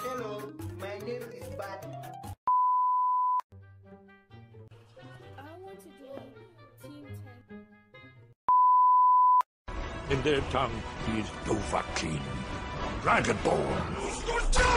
Hello, my name is Buddy. I want to join Team 10. In their tongue, he is Dovahkiin, Dragonborn.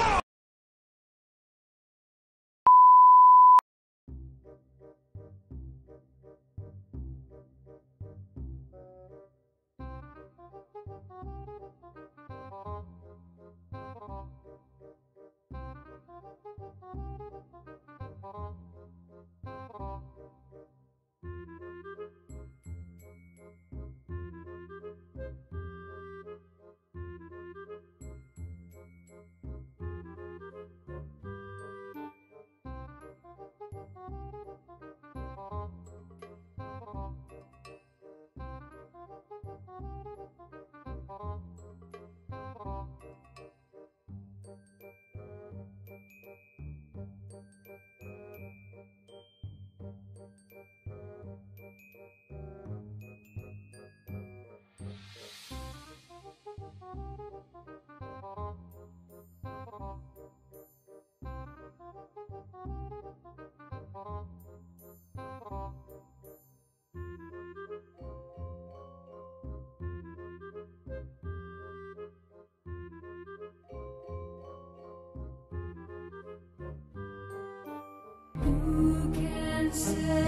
Who can say?